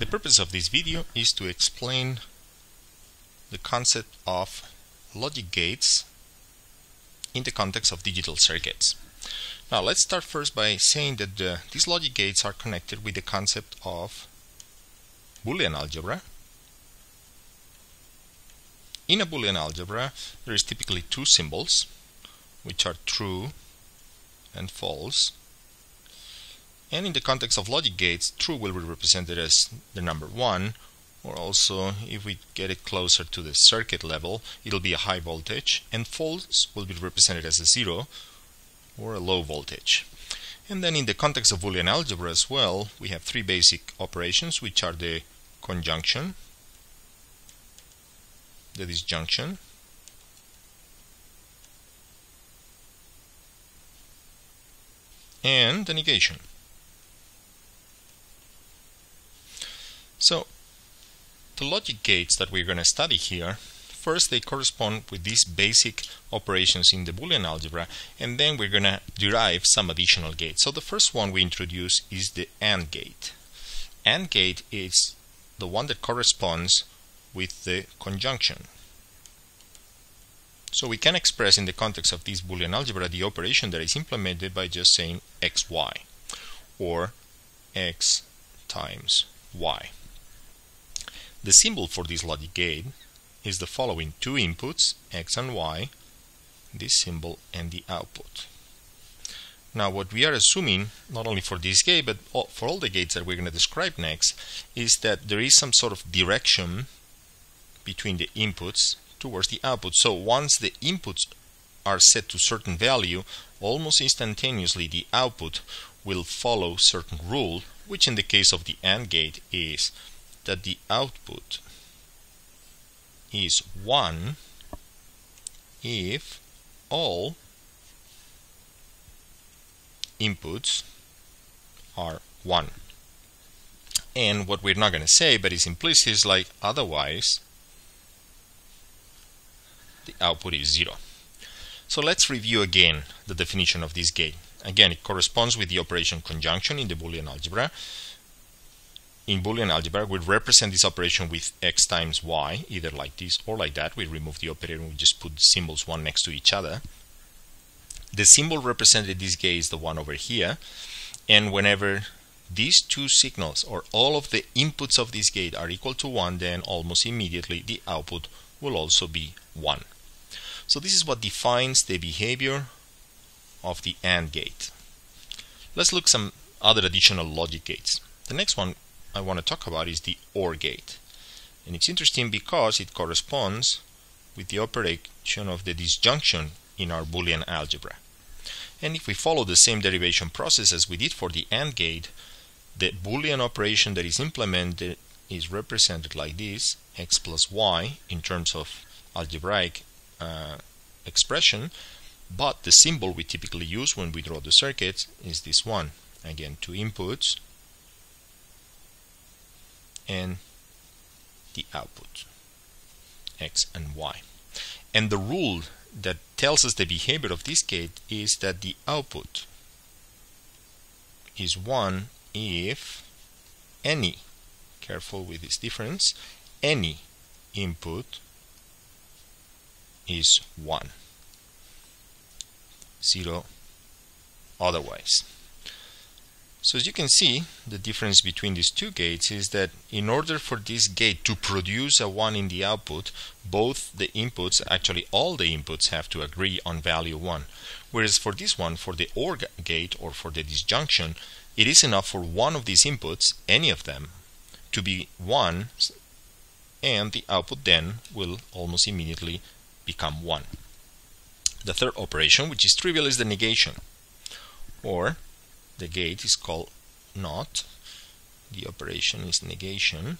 The purpose of this video is to explain the concept of logic gates in the context of digital circuits. Now let's start first by saying that uh, these logic gates are connected with the concept of Boolean algebra. In a Boolean algebra there is typically two symbols which are true and false and in the context of logic gates, true will be represented as the number 1, or also, if we get it closer to the circuit level, it'll be a high voltage, and false will be represented as a 0, or a low voltage. And then in the context of Boolean algebra as well, we have three basic operations, which are the conjunction, the disjunction, and the negation. So the logic gates that we're going to study here first they correspond with these basic operations in the Boolean algebra and then we're going to derive some additional gates. So the first one we introduce is the AND gate. AND gate is the one that corresponds with the conjunction. So we can express in the context of this Boolean algebra the operation that is implemented by just saying xy or x times y. The symbol for this logic gate is the following two inputs, x and y, this symbol and the output. Now what we are assuming, not only for this gate, but for all the gates that we're going to describe next, is that there is some sort of direction between the inputs towards the output. So once the inputs are set to certain value, almost instantaneously the output will follow certain rule, which in the case of the AND gate is that the output is 1 if all inputs are 1. And what we're not going to say, but it's implicit, is like otherwise the output is 0. So let's review again the definition of this gate. Again, it corresponds with the operation conjunction in the Boolean algebra in Boolean algebra, we represent this operation with x times y, either like this or like that. We remove the operator and we just put symbols one next to each other. The symbol represented in this gate is the one over here. And whenever these two signals or all of the inputs of this gate are equal to 1, then almost immediately the output will also be 1. So this is what defines the behavior of the AND gate. Let's look some other additional logic gates. The next one I want to talk about is the OR gate. And it's interesting because it corresponds with the operation of the disjunction in our Boolean algebra. And if we follow the same derivation process as we did for the AND gate, the Boolean operation that is implemented is represented like this, x plus y, in terms of algebraic uh, expression, but the symbol we typically use when we draw the circuit is this one. Again, two inputs, and the output x and y. And the rule that tells us the behavior of this gate is that the output is 1 if any careful with this difference any input is 1 0 otherwise so as you can see, the difference between these two gates is that in order for this gate to produce a 1 in the output, both the inputs, actually all the inputs have to agree on value 1. Whereas for this one, for the OR gate or for the disjunction, it is enough for one of these inputs, any of them, to be 1 and the output then will almost immediately become 1. The third operation, which is trivial, is the negation. Or the gate is called NOT. The operation is negation.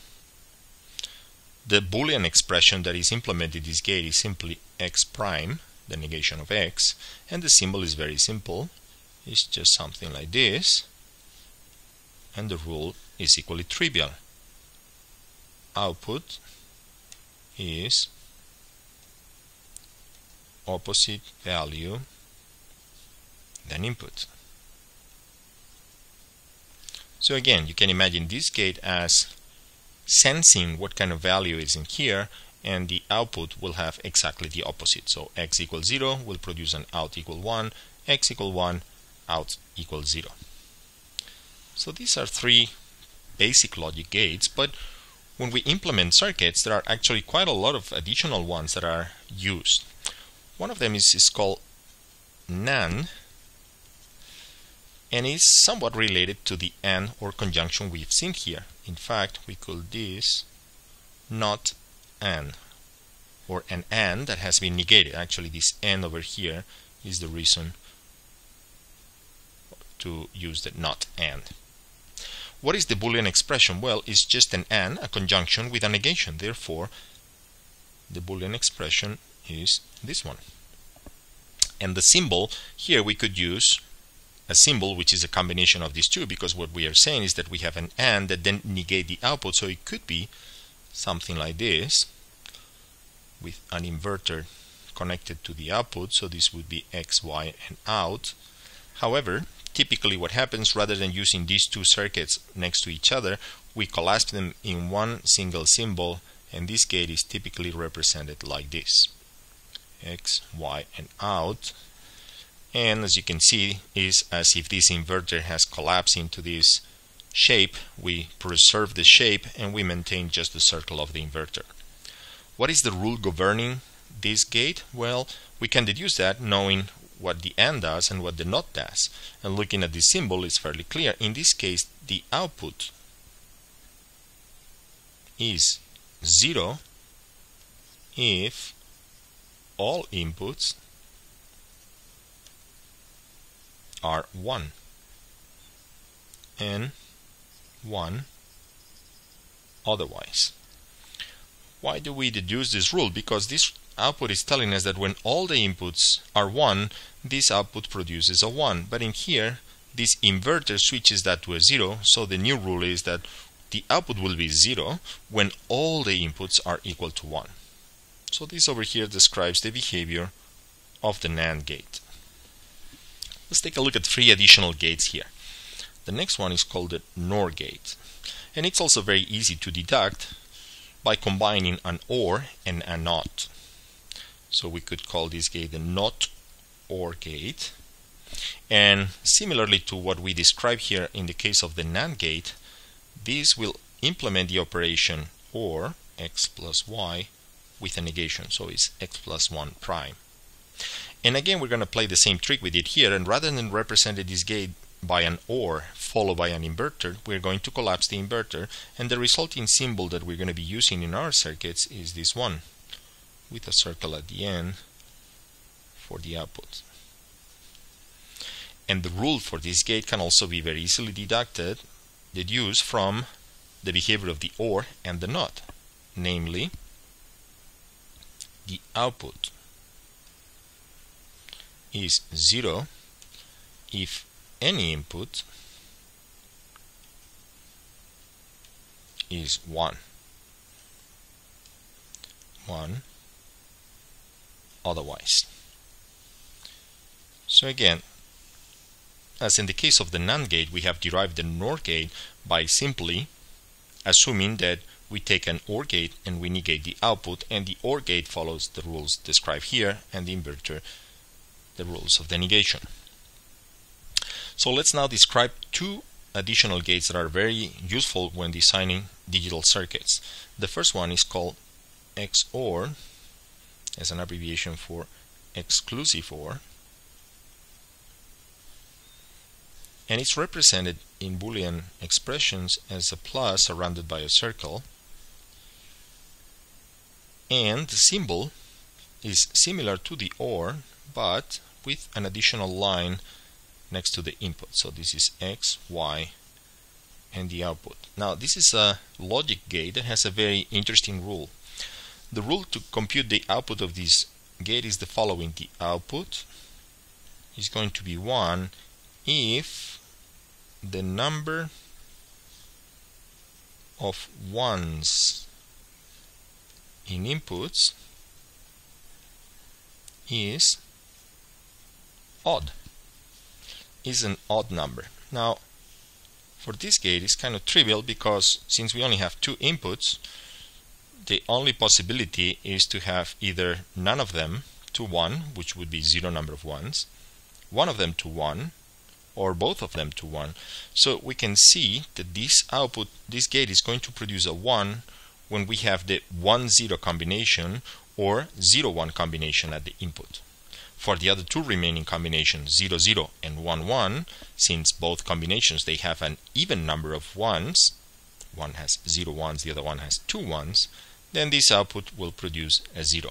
The boolean expression that is implemented this gate is simply x prime the negation of x and the symbol is very simple. It's just something like this and the rule is equally trivial. Output is opposite value than input so again, you can imagine this gate as sensing what kind of value is in here and the output will have exactly the opposite. So x equals 0 will produce an out equal 1, x equal 1, out equals 0. So these are three basic logic gates, but when we implement circuits, there are actually quite a lot of additional ones that are used. One of them is, is called NAND, and is somewhat related to the AND or conjunction we've seen here. In fact, we call this not AND, or an AND that has been negated. Actually, this AND over here is the reason to use the not AND. What is the Boolean expression? Well, it's just an AND, a conjunction with a negation. Therefore, the Boolean expression is this one. And the symbol, here we could use a symbol which is a combination of these two because what we are saying is that we have an AND that then negate the output. So it could be something like this with an inverter connected to the output. So this would be X, Y, and out. However, typically what happens rather than using these two circuits next to each other we collapse them in one single symbol and this gate is typically represented like this X, Y and out and as you can see is as if this inverter has collapsed into this shape we preserve the shape and we maintain just the circle of the inverter what is the rule governing this gate well we can deduce that knowing what the AND does and what the NOT does. And looking at this symbol is fairly clear. In this case, the output is 0 if all inputs are 1 and 1 otherwise. Why do we deduce this rule? Because this output is telling us that when all the inputs are 1, this output produces a 1. But in here, this inverter switches that to a 0, so the new rule is that the output will be 0 when all the inputs are equal to 1. So this over here describes the behavior of the NAND gate. Let's take a look at three additional gates here. The next one is called the NOR gate. And it's also very easy to deduct by combining an OR and a NOT. So we could call this gate the NOT OR gate. And similarly to what we described here in the case of the NAND gate, this will implement the operation OR x plus y with a negation. So it's x plus 1 prime. And again, we're going to play the same trick we did here. And rather than representing this gate by an OR followed by an inverter, we're going to collapse the inverter. And the resulting symbol that we're going to be using in our circuits is this one with a circle at the end for the output. And the rule for this gate can also be very easily deducted, deduced from the behavior of the OR and the NOT, namely the output is 0 if any input is 1. 1 otherwise. So again, as in the case of the NAND gate, we have derived the NOR gate by simply assuming that we take an OR gate and we negate the output and the OR gate follows the rules described here and the inverter the rules of the negation. So let's now describe two additional gates that are very useful when designing digital circuits. The first one is called XOR as an abbreviation for exclusive OR and it's represented in Boolean expressions as a plus surrounded by a circle and the symbol is similar to the OR but with an additional line next to the input. So this is X, Y and the output. Now this is a logic gate that has a very interesting rule. The rule to compute the output of this gate is the following. The output is going to be 1 if the number of ones in inputs is odd is an odd number now for this gate it's kind of trivial because since we only have two inputs, the only possibility is to have either none of them to 1, which would be zero number of ones, one of them to 1, or both of them to 1. So we can see that this output, this gate is going to produce a 1 when we have the 1-0 combination or 0-1 combination at the input. For the other two remaining combinations, 0, 0 and 1, 1, since both combinations they have an even number of ones, one has 0 ones, the other one has two ones, then this output will produce a 0.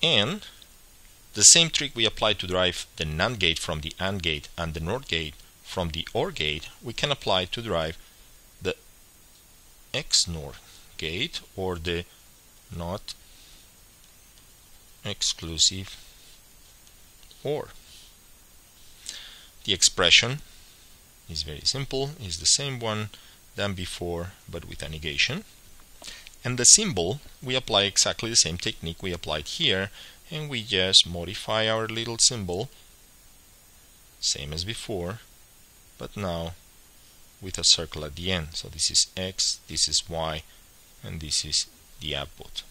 And the same trick we apply to derive the NAND gate from the AND gate and the NOR gate from the OR gate, we can apply to derive the XNOR gate or the not exclusive OR. The expression is very simple, is the same one than before but with a negation. And the symbol, we apply exactly the same technique we applied here and we just modify our little symbol same as before but now with a circle at the end. So this is X, this is Y, and this is the output.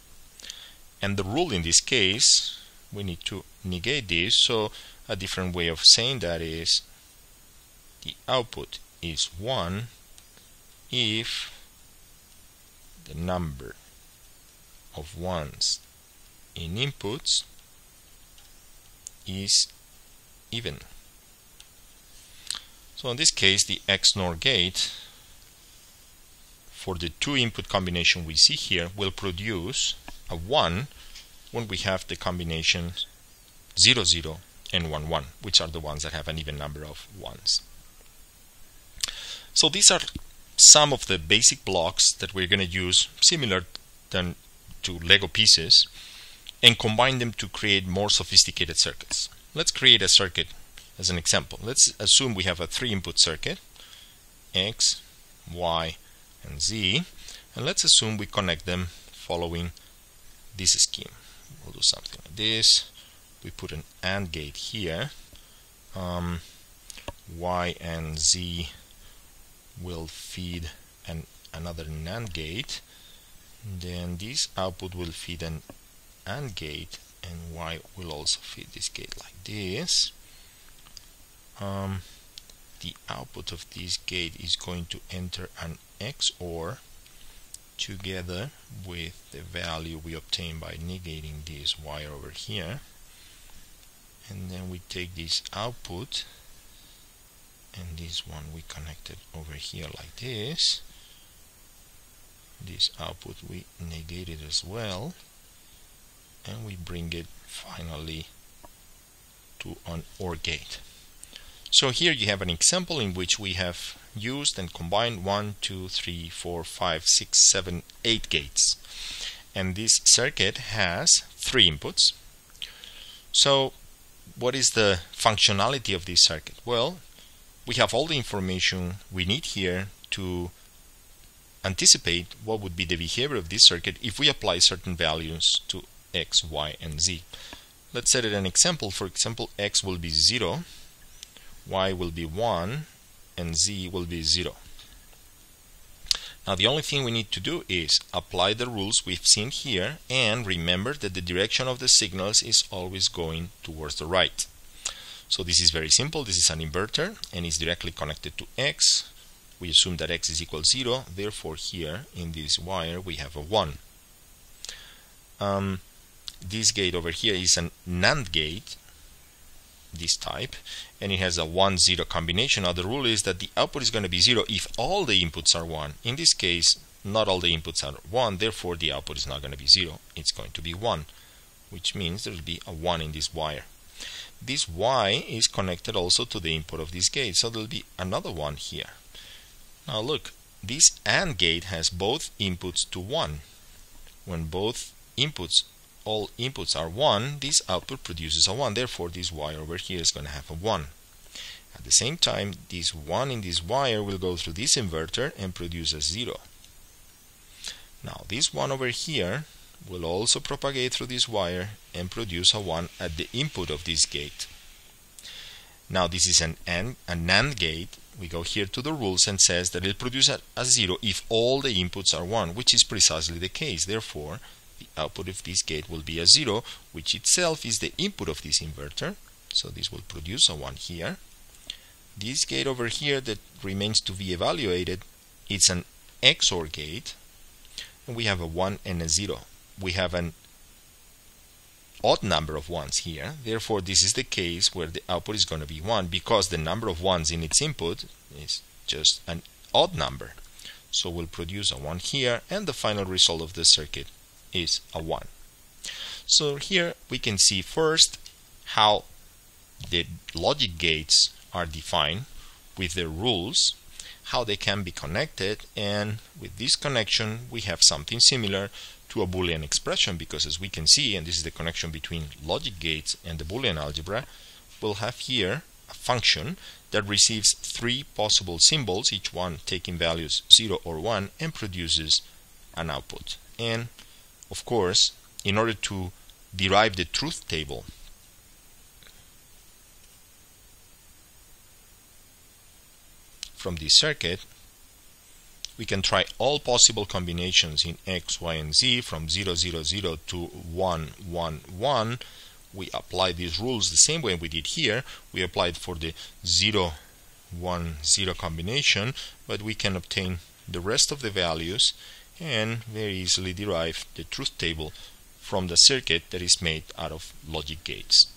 And the rule in this case, we need to negate this, so a different way of saying that is the output is 1 if the number of ones in inputs is even. So in this case the XNOR gate for the two input combination we see here will produce a 1 when we have the combination 0 0 and 1 1 which are the ones that have an even number of ones. So these are some of the basic blocks that we're going to use similar than to Lego pieces and combine them to create more sophisticated circuits. Let's create a circuit as an example. Let's assume we have a three input circuit X, Y, and Z and let's assume we connect them following this scheme. We'll do something like this. We put an AND gate here. Um, y and Z will feed an, another NAND gate. Then this output will feed an AND gate and Y will also feed this gate like this. Um, the output of this gate is going to enter an XOR together with the value we obtain by negating this wire over here. And then we take this output and this one we connected over here like this. This output we negate it as well. And we bring it finally to an OR gate. So here you have an example in which we have used and combined 1, 2, 3, 4, 5, 6, 7, 8 gates and this circuit has three inputs so what is the functionality of this circuit well we have all the information we need here to anticipate what would be the behavior of this circuit if we apply certain values to x, y, and z. Let's set it an example. For example, x will be 0, y will be 1, and z will be 0. Now the only thing we need to do is apply the rules we've seen here and remember that the direction of the signals is always going towards the right. So this is very simple. This is an inverter and is directly connected to X. We assume that X is equal to 0. Therefore here in this wire we have a 1. Um, this gate over here is an NAND gate this type and it has a 1 0 combination. Now the rule is that the output is going to be 0 if all the inputs are 1 in this case not all the inputs are 1 therefore the output is not going to be 0 it's going to be 1 which means there will be a 1 in this wire. This Y is connected also to the input of this gate so there'll be another one here. Now look this AND gate has both inputs to 1 when both inputs all inputs are 1 this output produces a 1 therefore this wire over here is going to have a 1 at the same time this 1 in this wire will go through this inverter and produce a 0 now this one over here will also propagate through this wire and produce a 1 at the input of this gate. Now this is an AND, a NAND gate. We go here to the rules and says that it produces a, a 0 if all the inputs are 1, which is precisely the case. Therefore, the output of this gate will be a 0, which itself is the input of this inverter. So this will produce a 1 here. This gate over here that remains to be evaluated, it's an XOR gate. And we have a 1 and a 0. We have an odd number of ones here. Therefore, this is the case where the output is going to be 1 because the number of ones in its input is just an odd number. So we'll produce a 1 here and the final result of the circuit is a 1. So here we can see first how the logic gates are defined with their rules, how they can be connected, and with this connection we have something similar to a Boolean expression because as we can see, and this is the connection between logic gates and the Boolean algebra, we'll have here a function that receives three possible symbols, each one taking values 0 or 1, and produces an output. And of course, in order to derive the truth table from this circuit, we can try all possible combinations in x, y, and z from 0, 0, 0 to 1, 1, 1. We apply these rules the same way we did here. We applied for the 0, 1, 0 combination, but we can obtain the rest of the values and very easily derive the truth table from the circuit that is made out of logic gates.